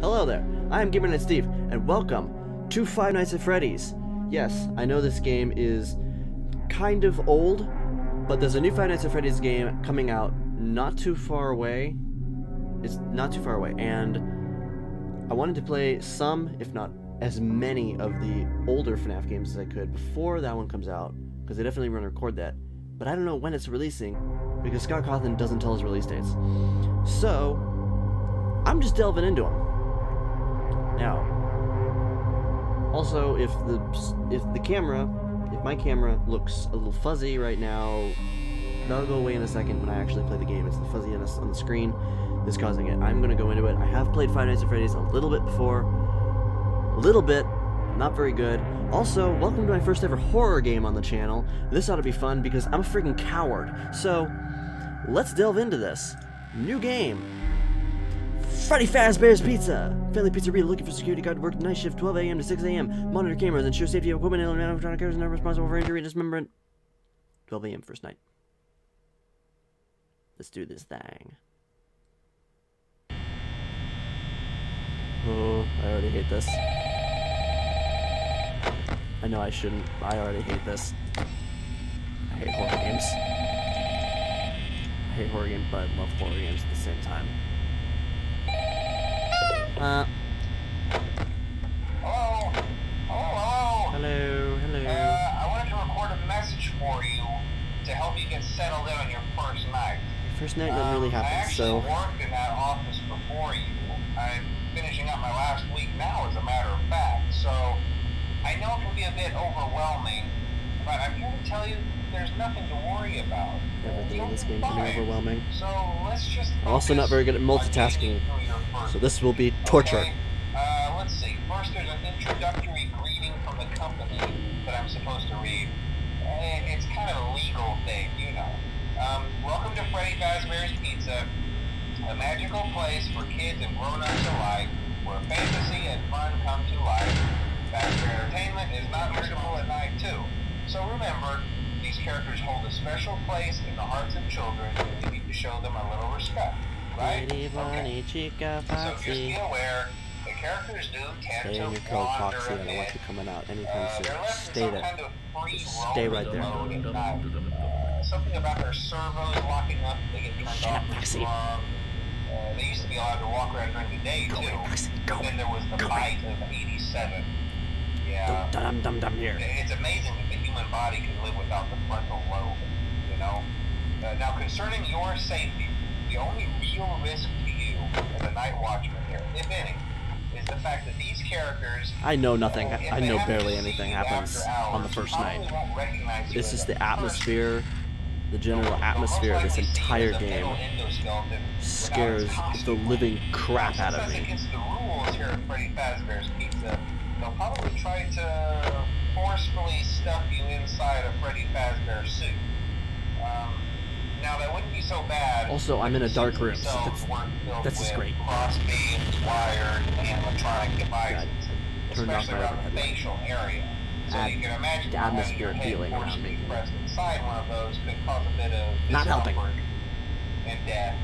Hello there, I am GameNite Steve, and welcome to Five Nights at Freddy's. Yes, I know this game is kind of old, but there's a new Five Nights at Freddy's game coming out not too far away. It's not too far away, and I wanted to play some, if not as many, of the older FNAF games as I could before that one comes out, because I definitely want to record that. But I don't know when it's releasing, because Scott Cawthon doesn't tell his release dates. So, I'm just delving into them. Now, also, if the if the camera, if my camera looks a little fuzzy right now, that'll go away in a second when I actually play the game. It's the fuzziness on the screen that's causing it. I'm gonna go into it. I have played Five Nights at Freddy's a little bit before, a little bit, not very good. Also, welcome to my first ever horror game on the channel. This ought to be fun because I'm a freaking coward. So, let's delve into this. New game. Freddy Fazbear's Pizza! Family Pizzeria looking for security guard to work night shift 12 a.m. to 6 a.m. Monitor cameras, ensure safety of equipment, and animatronic cameras not responsible for injury and dismemberment. 12 a.m. first night. Let's do this thing. Oh, I already hate this. I know I shouldn't. I already hate this. I hate horror games. I hate horror games, but I love horror games at the same time. Uh, Hello? Hello? hello, hello. Uh, I wanted to record a message for you to help you get settled in on your first night. First night didn't really Um, I actually so worked in that office before you. I'm finishing up my last week now, as a matter of fact. So I know it can be a bit overwhelming, but I'm here to tell you there's nothing to worry about. Everything in this game can be overwhelming. So let's just. I'm also not very good at multitasking, getting through your first So this will be torture. Okay, uh, let's see. First, there's an introductory greeting from the company that I'm supposed to read. Eh, It's kind of a legal thing, you know. Um, welcome to Freddy Fazbear's Pizza, a magical place for kids and grown-ups alike, where fantasy and fun come to life. Fazbear Entertainment is not at night, too. So remember, characters hold a special place in the hearts of children, and we need to show them a little respect, right? Pretty Okay. bunny chica So just be aware, the characters do tend Stay in your code, Foxy. I don't want you coming out anytime Uh, soon. they're left in Stay there. kind of stay right there. mode at night. Uh, something about their servos locking up, they get turned Shut off up, Foxy. too. Uh, they used to be allowed to walk around during the day Go too. away, Foxy. Go But then there was the Go away. bite of '87. Yeah. Dum dum dum here. It's amazing that the human body can live without the frontal lobe, you know? Uh, now, concerning your safety, the only real risk to you as a night watchman here, if any, is the fact that these characters... I know nothing. I know barely anything happens after on the first night. This is recognize you It's as just a the atmosphere, the general atmosphere of this likely see you entire game metal endoskeleton without scares the living crap out of me. against the rules here at Freddy Fazbear's Pizza, they'll probably try to forcefully stuff you inside a Freddy Fazbear suit. Now that wouldn't be so bad. Also, I'm in a dark room, so that's- that's just great. Cross beams, wired, animatronic devices, turned off my overhead the light. facial area. So Add you can imagine the atmosphere feeling around me. pressed inside one of those could cause a bit of Not helping. and death.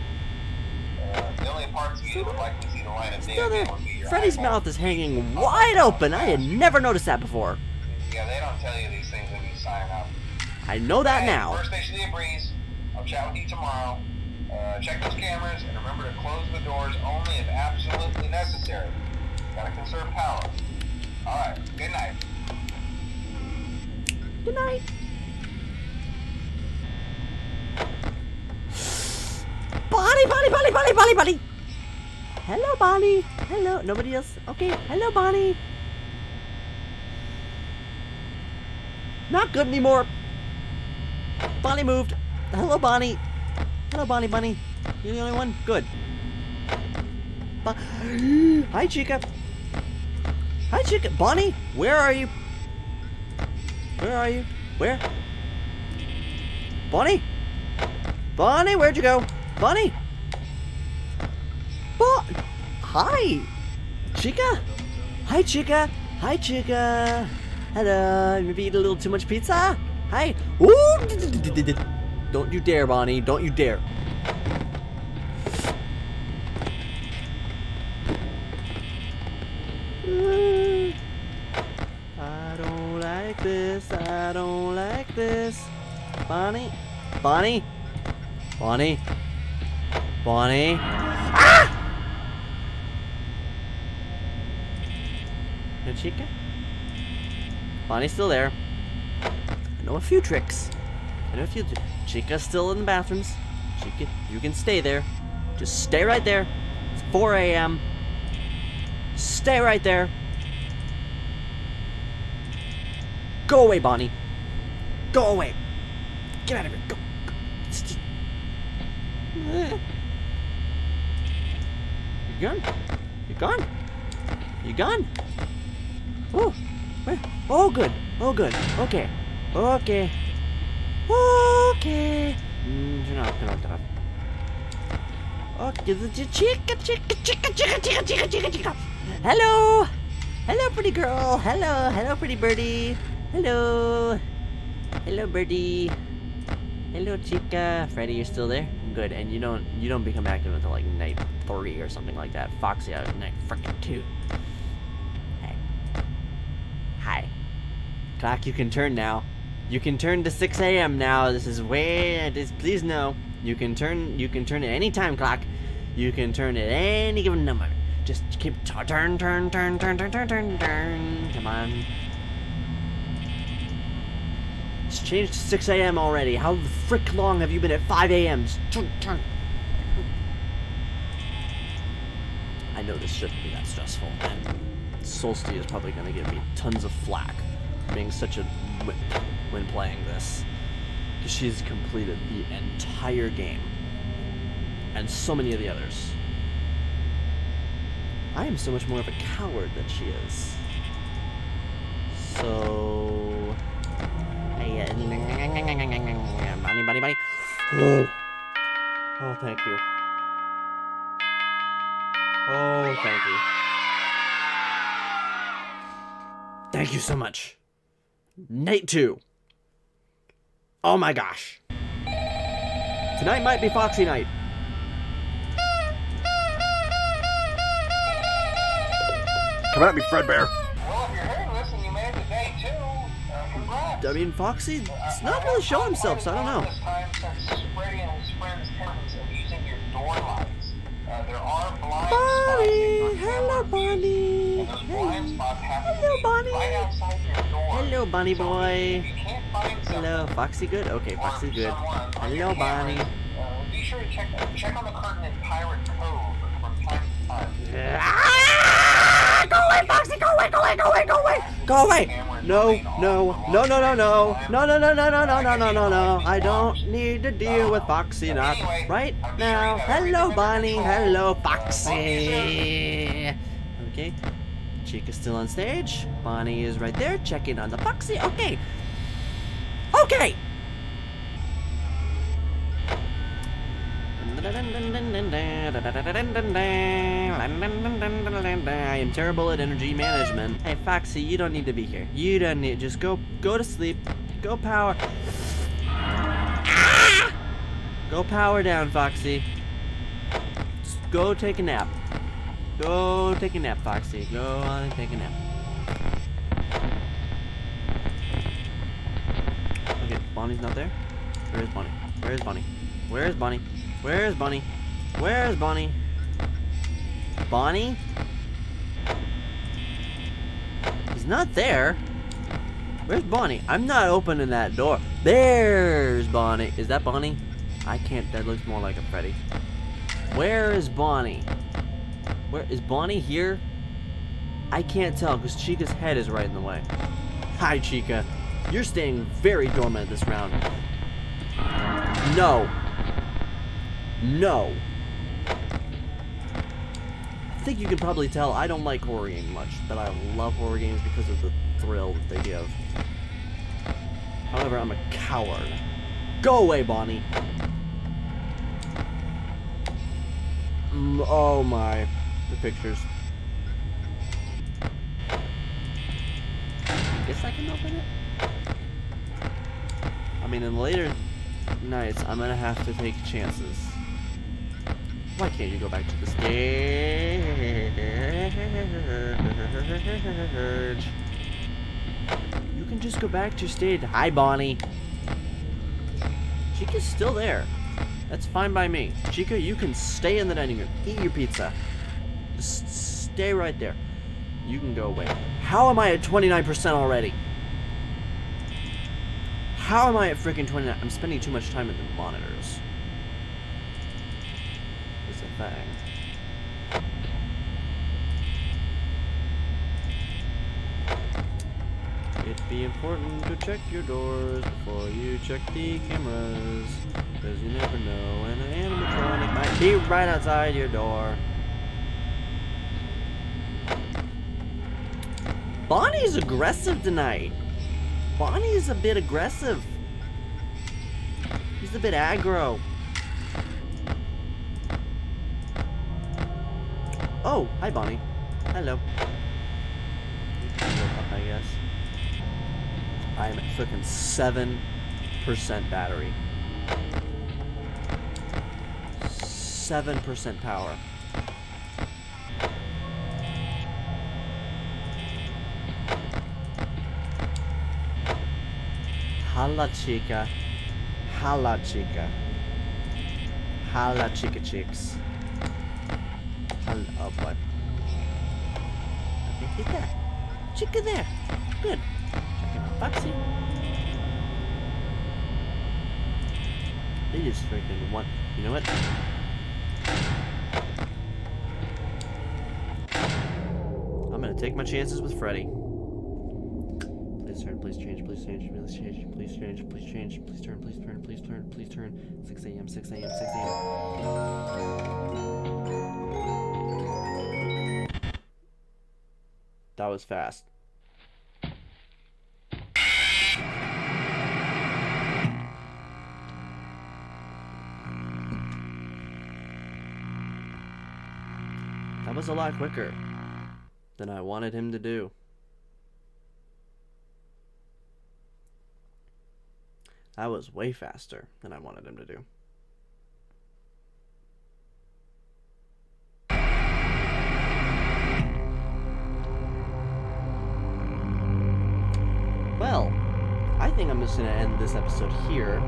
Uh, the only parts of you that would likely see the light of day Still there. again would be your Freddy's mouth is hanging wide open. I had never noticed that before. Yeah, they don't tell you these things when you sign up. I know that Hey, now. First station breeze. I'll chat with you tomorrow. Uh, check those cameras and remember to close the doors only if absolutely necessary. Gotta conserve power. Alright, good night. Good night. Bonnie, Bonnie, Bonnie, Bonnie, Bonnie, Bonnie. Hello, Bonnie. Hello. Nobody else. Okay. Hello, Bonnie. Not good anymore. Bonnie moved. Hello, Bonnie. Hello, Bonnie, Bunny. You're the only one? Good. Hi, Chica. Hi, Chica. Bonnie, where are you? Where are you? Where? Bonnie? Bonnie, where'd you go? Bonnie? Bo- Hi! Chica? Hi, Chica. Hi, Chica. Hello. Maybe eat a little too much pizza? Hi. Ooh! Don't you dare, Bonnie. Don't you dare. I don't like this. I don't like this. Bonnie? Bonnie? Bonnie? Bonnie? Ah! No chica? Bonnie's still there. I know a few tricks. I know a few. Chica's still in the bathrooms. Chica, you can stay there. Just stay right there. It's 4 a.m. Stay right there. Go away, Bonnie. Go away. Get out of here. Go. go. You're gone. You're gone. You're gone. Oh, where? Oh, good. Oh, good. Okay. Okay. Okay. Mm, turn off, turn off, turn. Okay, the ch- chica, chica, chica, chica, chica, chica, chica, chica. Hello. Hello, pretty girl. Hello, hello, pretty birdie. Hello. Hello, birdie. Hello, chica. Freddy, you're still there? Good. And you don't you don't become active until like night three or something like that. Foxy out night freaking two. Hey. Hi. Clock, you can turn now. You can turn to 6 a.m. now. This is way. This, please know. You can turn. You can turn at any time, clock. You can turn at any given number. Just keep turn, turn, turn, turn, turn, turn, turn, turn. Come on. It's changed to 6 a.m. already. How the frick long have you been at 5 a.m.? Turn, turn. I know this shouldn't be that stressful, Soulsty is probably to give me tons of flack being such a whip when playing this. She's completed the entire game. And so many of the others. I am so much more of a coward than she is. So. Uh, Bunny, bunny, bunny. Oh. Thank you. Oh, thank you. Thank you so much. Night two. Oh my gosh. Tonight might be Foxy night. Come at me, Fredbear. Well, if you're headless and you made it today too, uh, congrats. I mean, Foxy, it's not really showing himself, so I don't know. Bonnie! Hello, Bonnie! Hello, Bonnie! Hello, Bonnie boy! Hello, Foxy good? Okay, Foxy good. Hello, Bonnie. Uh, be sure to check, on the curtain in Pirate Cove from. Ah! Go away, Foxy! Go away! Go away! Go away! Go away! Go away! No! No! No! No! No! No! No! No! No! No! No! No! No! No! No! No! I don't need to deal with Foxy not right now. Hello, Bonnie. Hello, Foxy. Okay. Chica's still on stage. Bonnie is right there checking on the Foxy. Okay. Okay. I am terrible at energy management. Hey, Foxy, you don't need to be here. You don't need. Just go, go to sleep. Go power. Ah! Go power down, Foxy. Just go take a nap. Go take a nap, Foxy. Go on and take a nap. Okay, Bonnie's not there. Where is Bonnie? Where is Bonnie? Where is Bonnie? Where is Bonnie? Where is Bonnie? Bonnie? He's not there. Where's Bonnie? I'm not opening that door. There's Bonnie. Is that Bonnie? I can't. That looks more like a Freddy. Where is Bonnie? Where is Bonnie here? I can't tell because Chica's head is right in the way. Hi, Chica. You're staying very dormant this round. No. No. I think you can probably tell I don't like horror games much, but I love horror games because of the thrill that they give. However, I'm a coward. Go away, Bonnie. Mm, oh my. The pictures. Guess I can open it? I mean, in later nights, I'm gonna have to take chances. Why can't you go back to the stage? You can just go back to your state. Hi, Bonnie. Chica's still there. That's fine by me. Chica, you can stay in the dining room. Eat your pizza. Just stay right there. You can go away. How am I at 29% already? How am I at freaking 29? I'm spending too much time in the monitors. It's a thing. It'd be important to check your doors before you check the cameras. Cause you never know when an animatronic might be right outside your door. Bonnie's aggressive tonight. Bonnie's a bit aggressive. He's a bit aggro. Oh, hi Bonnie. Hello. I guess. I'm at freaking 7% battery. 7% power. Holla chica. Holla chica. Holla chica chicks. Holla, oh boy. Okay, hit that. Chica there. Good. Checking out Foxy. They just freaking want. You know what? I'm gonna take my chances with Freddy. Please turn, please change, please change, please change, please change, please change, please turn, please turn, please turn, please turn. 6 a.m., 6 a.m., 6 a.m. That was fast. That was a lot quicker than I wanted him to do. That was way faster than I wanted him to do. Well, I think I'm just going to end this episode here.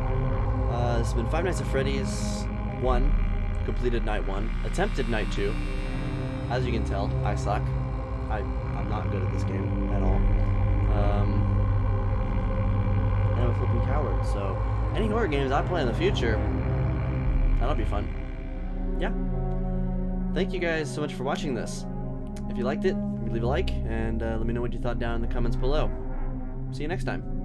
Uh, it's been Five Nights at Freddy's 1, completed night 1, attempted night 2. As you can tell, I suck. I, I'm not good at this game at all. Um, a flipping coward, so any horror games I play in the future, that'll be fun. Yeah. Thank you guys so much for watching this. If you liked it, leave a like, and uh, let me know what you thought down in the comments below. See you next time.